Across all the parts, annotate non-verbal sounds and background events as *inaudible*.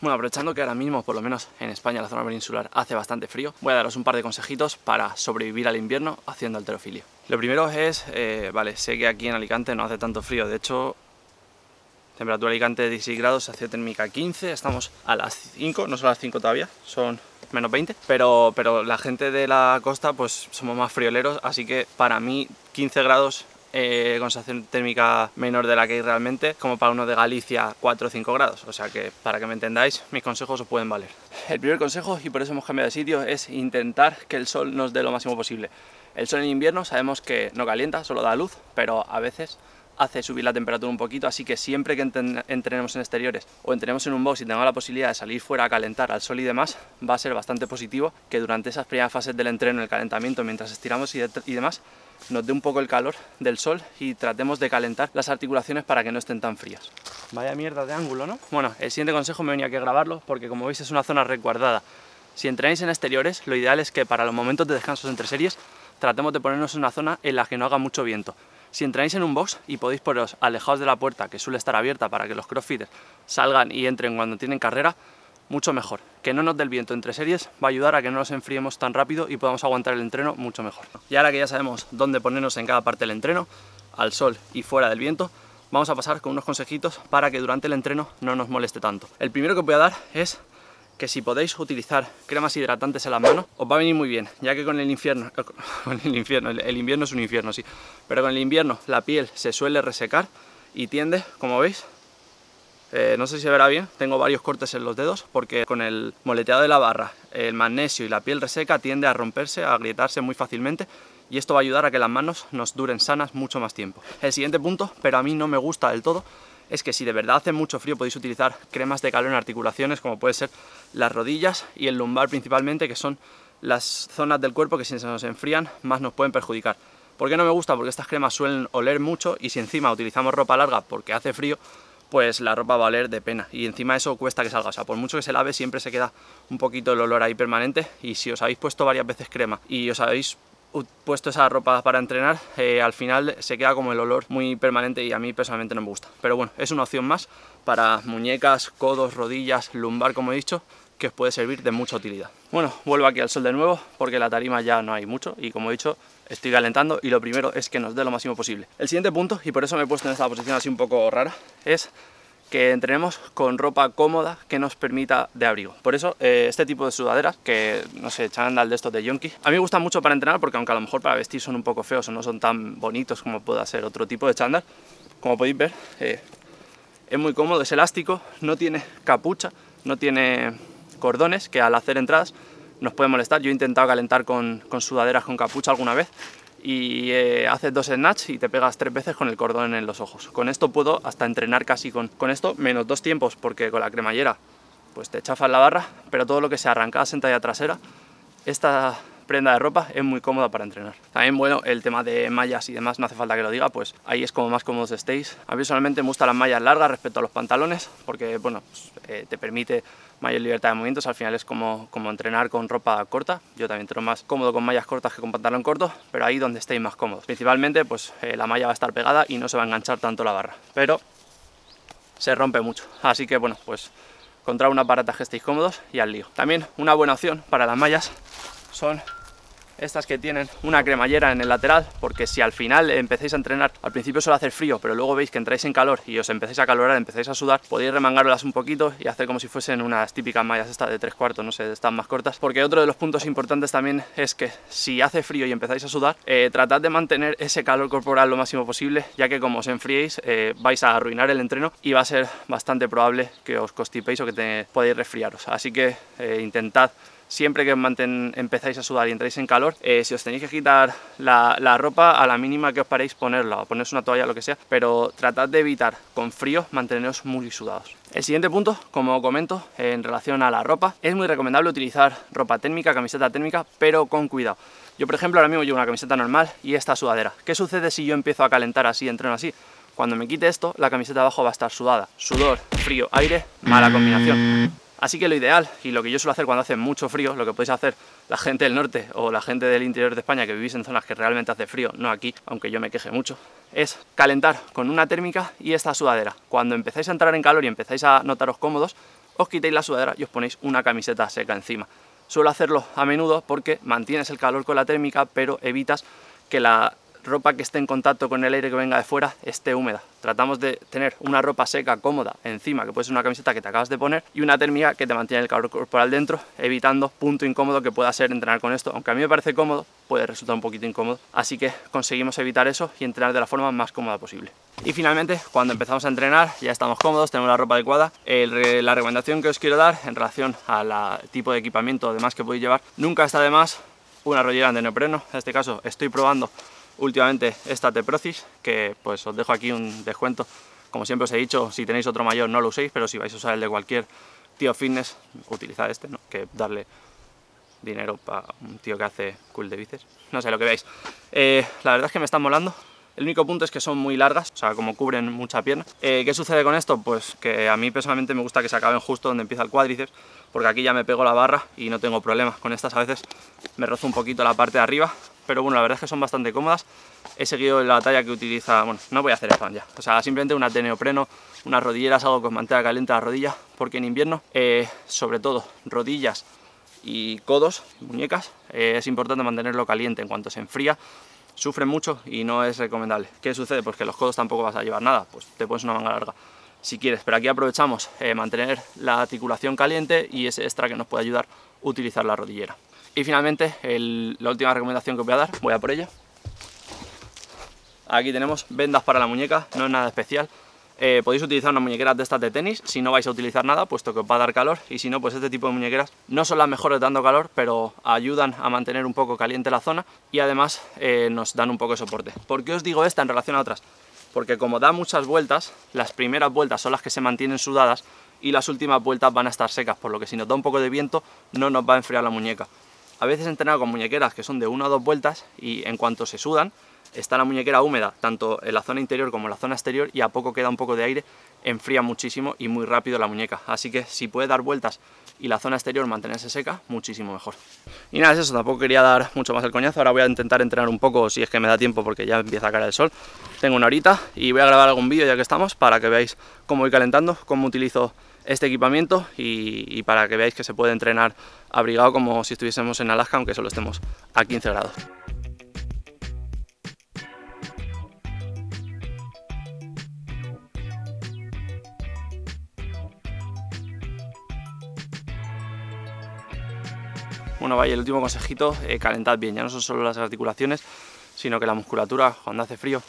Bueno, aprovechando que ahora mismo, por lo menos en España, la zona peninsular, hace bastante frío, voy a daros un par de consejitos para sobrevivir al invierno haciendo alterofilia. Lo primero es, eh, vale, sé que aquí en Alicante no hace tanto frío, de hecho, temperatura Alicante de 16 grados, hace térmica 15, estamos a las 5, no son las 5 todavía, son menos 20, pero, pero la gente de la costa pues somos más frioleros, así que para mí 15 grados eh, con sensación térmica menor de la que hay realmente, como para uno de Galicia 4 o 5 grados. O sea que, para que me entendáis, mis consejos os pueden valer. El primer consejo, y por eso hemos cambiado de sitio, es intentar que el sol nos dé lo máximo posible. El sol en invierno sabemos que no calienta, solo da luz, pero a veces hace subir la temperatura un poquito, así que siempre que entrenemos en exteriores o entrenemos en un box y tengamos la posibilidad de salir fuera a calentar al sol y demás, va a ser bastante positivo que durante esas primeras fases del entreno, el calentamiento, mientras estiramos y, y demás, nos dé un poco el calor del sol y tratemos de calentar las articulaciones para que no estén tan frías. Vaya mierda de ángulo, ¿no? Bueno, el siguiente consejo me venía que grabarlo porque como veis es una zona resguardada. Si entrenáis en exteriores, lo ideal es que para los momentos de descansos entre series tratemos de ponernos en una zona en la que no haga mucho viento. Si entrenáis en un box y podéis poneros alejados de la puerta, que suele estar abierta para que los crossfitters salgan y entren cuando tienen carrera, mucho mejor. Que no nos dé el viento entre series va a ayudar a que no nos enfriemos tan rápido y podamos aguantar el entreno mucho mejor. Y ahora que ya sabemos dónde ponernos en cada parte del entreno, al sol y fuera del viento, vamos a pasar con unos consejitos para que durante el entreno no nos moleste tanto. El primero que voy a dar es que si podéis utilizar cremas hidratantes en las manos, os va a venir muy bien, ya que con el infierno, *laughs* el infierno, invierno es un infierno, sí, pero con el invierno la piel se suele resecar y tiende, como veis, eh, no sé si se verá bien, tengo varios cortes en los dedos porque con el moleteado de la barra, el magnesio y la piel reseca tiende a romperse, a agrietarse muy fácilmente y esto va a ayudar a que las manos nos duren sanas mucho más tiempo. El siguiente punto, pero a mí no me gusta del todo, es que si de verdad hace mucho frío podéis utilizar cremas de calor en articulaciones como puede ser las rodillas y el lumbar principalmente, que son las zonas del cuerpo que si se nos enfrían más nos pueden perjudicar. ¿Por qué no me gusta? Porque estas cremas suelen oler mucho y si encima utilizamos ropa larga porque hace frío, pues la ropa va a oler de pena y encima eso cuesta que salga, o sea, por mucho que se lave siempre se queda un poquito el olor ahí permanente y si os habéis puesto varias veces crema y os habéis puesto esa ropa para entrenar, eh, al final se queda como el olor muy permanente y a mí personalmente no me gusta. Pero bueno, es una opción más para muñecas, codos, rodillas, lumbar, como he dicho, que os puede servir de mucha utilidad. Bueno, vuelvo aquí al sol de nuevo porque la tarima ya no hay mucho y como he dicho, estoy calentando y lo primero es que nos dé lo máximo posible. El siguiente punto, y por eso me he puesto en esta posición así un poco rara, es que entrenemos con ropa cómoda que nos permita de abrigo. Por eso eh, este tipo de sudaderas, que no sé, chándal de estos de Yonki, a mí me gustan mucho para entrenar porque aunque a lo mejor para vestir son un poco feos o no son tan bonitos como pueda ser otro tipo de chándal, como podéis ver, eh, es muy cómodo, es elástico, no tiene capucha, no tiene cordones que al hacer entradas nos puede molestar. Yo he intentado calentar con, sudaderas con capucha alguna vez y eh, haces dos snatch y te pegas tres veces con el cordón en los ojos. Con esto puedo hasta entrenar casi con, con esto, menos dos tiempos, porque con la cremallera pues te chafas la barra, pero todo lo que sea arrancada sentadilla trasera, esta prenda de ropa es muy cómoda para entrenar. También, bueno, el tema de mallas y demás, no hace falta que lo diga, pues ahí es como más cómodos estéis. A mí personalmente me gustan las mallas largas respecto a los pantalones, porque, bueno, pues, eh, te permite mayor libertad de movimientos, al final es como, como entrenar con ropa corta. Yo también tengo más cómodo con mallas cortas que con pantalón corto, pero ahí donde estéis más cómodos. Principalmente, pues eh, la malla va a estar pegada y no se va a enganchar tanto la barra, pero se rompe mucho. Así que, bueno, pues encontrar un aparato que estéis cómodos y al lío. También una buena opción para las mallas son estas que tienen una cremallera en el lateral, porque si al final empecéis a entrenar, al principio suele hacer frío, pero luego veis que entráis en calor y os empecéis a calorar, empezáis a sudar, podéis remangároslas un poquito y hacer como si fuesen unas típicas mallas estas de tres cuartos, no sé, están más cortas, porque otro de los puntos importantes también es que si hace frío y empezáis a sudar, eh, tratad de mantener ese calor corporal lo máximo posible, ya que como os enfriéis eh, vais a arruinar el entreno y va a ser bastante probable que os constipéis o que te, podáis resfriaros, así que eh, intentad siempre que empezáis a sudar y entráis en calor, eh, si os tenéis que quitar la, ropa, a la mínima que os paréis ponerla, o poneros una toalla, lo que sea, pero tratad de evitar con frío manteneros muy sudados. El siguiente punto, como comento, en relación a la ropa, es muy recomendable utilizar ropa térmica, camiseta térmica, pero con cuidado. Yo, por ejemplo, ahora mismo llevo una camiseta normal y esta sudadera. ¿Qué sucede si yo empiezo a calentar así, entreno así? Cuando me quite esto, la camiseta abajo va a estar sudada. Sudor, frío, aire, mala combinación. Así que lo ideal, y lo que yo suelo hacer cuando hace mucho frío, lo que podéis hacer la gente del norte o la gente del interior de España que vivís en zonas que realmente hace frío, no aquí, aunque yo me queje mucho, es calentar con una térmica y esta sudadera. Cuando empezáis a entrar en calor y empezáis a notaros cómodos, os quitéis la sudadera y os ponéis una camiseta seca encima. Suelo hacerlo a menudo porque mantienes el calor con la térmica, pero evitas que la ropa que esté en contacto con el aire que venga de fuera esté húmeda. Tratamos de tener una ropa seca, cómoda, encima, que puede ser una camiseta que te acabas de poner, y una térmica que te mantiene el calor corporal dentro, evitando punto incómodo que pueda ser entrenar con esto. Aunque a mí me parece cómodo, puede resultar un poquito incómodo. Así que conseguimos evitar eso y entrenar de la forma más cómoda posible. Y finalmente, cuando empezamos a entrenar, ya estamos cómodos, tenemos la ropa adecuada. la recomendación que os quiero dar en relación al tipo de equipamiento demás que podéis llevar, nunca está de más una rodillera de neopreno. En este caso estoy probando últimamente esta Teprocis, que pues os dejo aquí un descuento. Como siempre os he dicho, si tenéis otro mayor no lo uséis, pero si vais a usar el de cualquier tío fitness, utilizad este, ¿no? que darle dinero para un tío que hace cool de bíceps. No sé lo que veis. Eh, la verdad es que me están molando. El único punto es que son muy largas, o sea, como cubren mucha pierna. Eh, ¿Qué sucede con esto? Pues que a mí personalmente me gusta que se acaben justo donde empieza el cuádriceps, porque aquí ya me pego la barra y no tengo problemas. Con estas a veces me rozo un poquito la parte de arriba, pero bueno, la verdad es que son bastante cómodas. He seguido la talla que utiliza, bueno, no voy a hacer spam ya, o sea, simplemente una de neopreno, unas rodilleras, algo con mantenga caliente a la rodilla, porque en invierno, eh, sobre todo rodillas y codos, muñecas, eh, es importante mantenerlo caliente. En cuanto se enfría, sufre mucho y no es recomendable. ¿Qué sucede? Pues que los codos tampoco vas a llevar nada, pues te pones una manga larga si quieres, pero aquí aprovechamos eh, mantener la articulación caliente y ese extra que nos puede ayudar a utilizar la rodillera. Y finalmente, la última recomendación que os voy a dar, voy a por ella. Aquí tenemos vendas para la muñeca, no es nada especial. Eh, podéis utilizar unas muñequeras de estas de tenis si no vais a utilizar nada, puesto que os va a dar calor. Y si no, pues este tipo de muñequeras no son las mejores dando calor, pero ayudan a mantener un poco caliente la zona y además eh, nos dan un poco de soporte. ¿Por qué os digo esta en relación a otras? Porque como da muchas vueltas, las primeras vueltas son las que se mantienen sudadas y las últimas vueltas van a estar secas, por lo que si nos da un poco de viento no nos va a enfriar la muñeca. A veces he entrenado con muñequeras que son de una o dos vueltas y en cuanto se sudan, está la muñequera húmeda, tanto en la zona interior como en la zona exterior, y a poco queda un poco de aire, enfría muchísimo y muy rápido la muñeca. Así que si puede dar vueltas y la zona exterior mantenerse seca, muchísimo mejor. Y nada, es eso, tampoco quería dar mucho más el coñazo, ahora voy a intentar entrenar un poco si es que me da tiempo porque ya empieza a caer el sol. Tengo una horita y voy a grabar algún vídeo ya que estamos para que veáis cómo voy calentando, cómo utilizo este equipamiento y, para que veáis que se puede entrenar abrigado como si estuviésemos en Alaska, aunque solo estemos a 15 grados. Bueno, vaya, el último consejito, eh, calentad bien, ya no son solo las articulaciones, sino que la musculatura, cuando hace frío,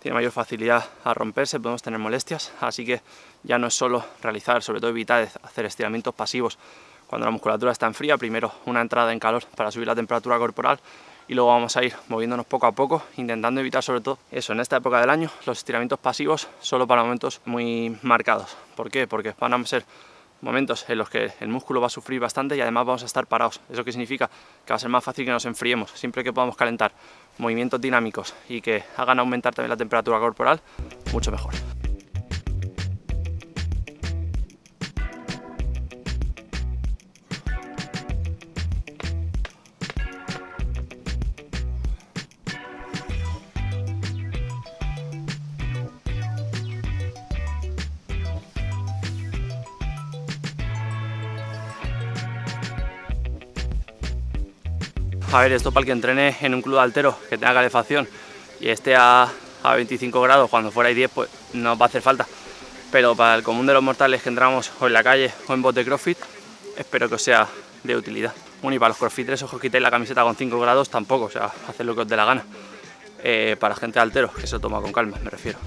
tiene mayor facilidad a romperse, podemos tener molestias, así que ya no es solo realizar, sobre todo evitar hacer estiramientos pasivos cuando la musculatura está en fría, primero una entrada en calor para subir la temperatura corporal y luego vamos a ir moviéndonos poco a poco, intentando evitar sobre todo eso, en esta época del año, los estiramientos pasivos solo para momentos muy marcados. ¿Por qué? Porque van a ser momentos en los que el músculo va a sufrir bastante y además vamos a estar parados. ¿Eso qué significa? Que va a ser más fácil que nos enfriemos. Siempre que podamos calentar movimientos dinámicos y que hagan aumentar también la temperatura corporal, mucho mejor. A ver, esto para el que entrene en un club altero que tenga calefacción y esté a, 25 grados cuando fuera hay 10, pues no va a hacer falta. Pero para el común de los mortales que entramos o en la calle o en bote crossfit, espero que os sea de utilidad. Bueno, y para los crossfiters, os quitéis la camiseta con 5 grados tampoco, o sea, haced lo que os dé la gana. Eh, para gente altero, que se toma con calma, me refiero.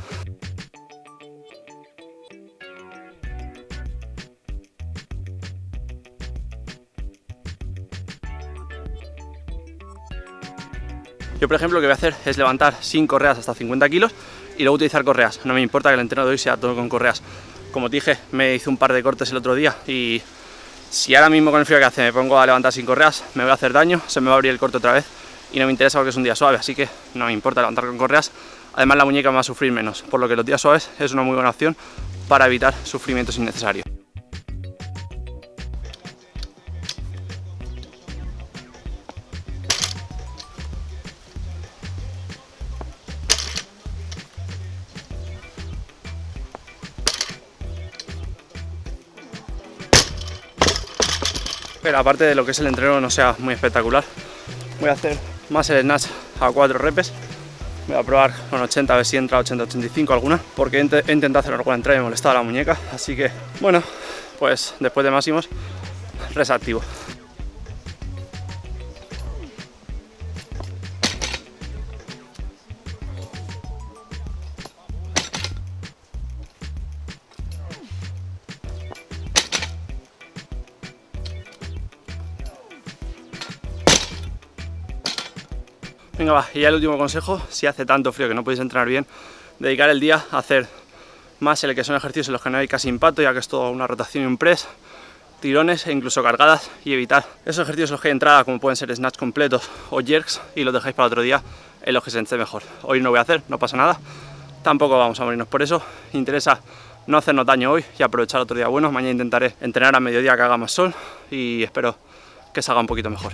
Yo, por ejemplo, lo que voy a hacer es levantar sin correas hasta 50 kilos y luego utilizar correas. No me importa que el entreno de hoy sea todo con correas. Como te dije, me hice un par de cortes el otro día y si ahora mismo con el frío que hace me pongo a levantar sin correas, me voy a hacer daño, se me va a abrir el corte otra vez y no me interesa porque es un día suave, así que no me importa levantar con correas. Además la muñeca va a sufrir menos, por lo que los días suaves es una muy buena opción para evitar sufrimientos innecesarios. Pero aparte de lo que es el entreno no sea muy espectacular. Voy a hacer más el snatch a 4 repes. Voy a probar con 80 a ver si entra 80-85 alguna, porque he, intentado hacer alguna entrada y me molestaba la muñeca, así que bueno, pues después de máximos, resactivo. Venga va, y ya el último consejo, si hace tanto frío que no podéis entrenar bien, dedicar el día a hacer más el que son ejercicios en los que no hay casi impacto, ya que es todo una rotación y un press, tirones e incluso cargadas y evitar esos ejercicios en los que hay entrada, como pueden ser snatch completos o jerks, y los dejáis para otro día en los que se esté mejor. Hoy no voy a hacer, no pasa nada, tampoco vamos a morirnos por eso, interesa no hacernos daño hoy y aprovechar otro día bueno, mañana intentaré entrenar a mediodía que haga más sol y espero que salga un poquito mejor.